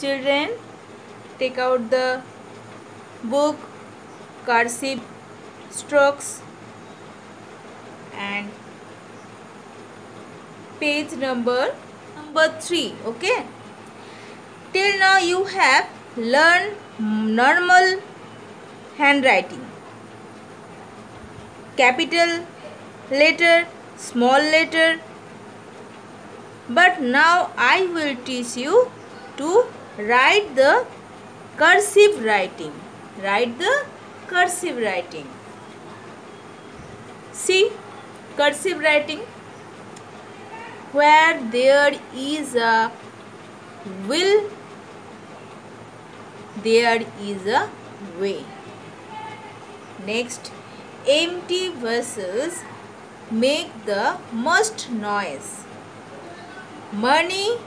children take out the book cursive strokes and page number number 3 okay? Till now you have learned normal handwriting. Capital letter small letter. But now i will teach you to write the cursive writing. Write the cursive writing. See cursive writing. Where there is a will there is a way. Next empty vessels make the most noise. Money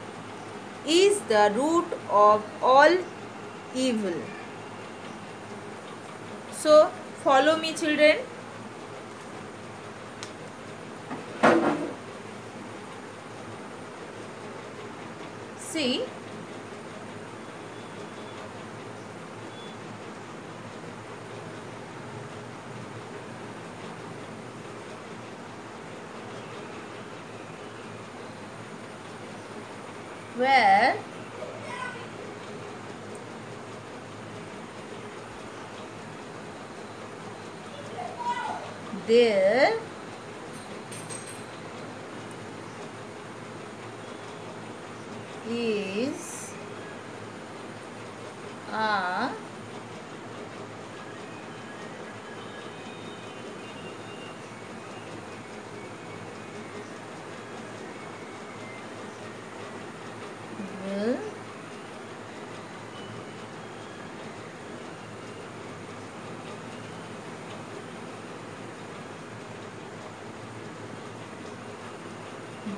is the root of all evil. So follow me children. See where? There. Is a will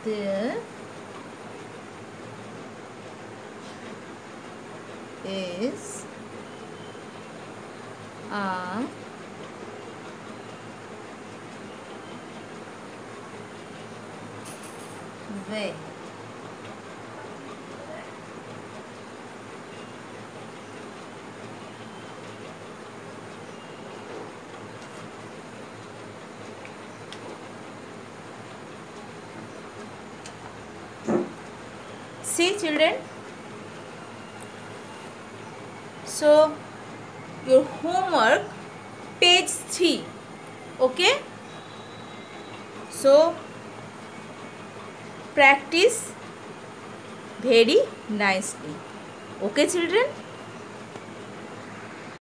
there is a way see children? So your homework page 3 okay? So practice very nicely okay children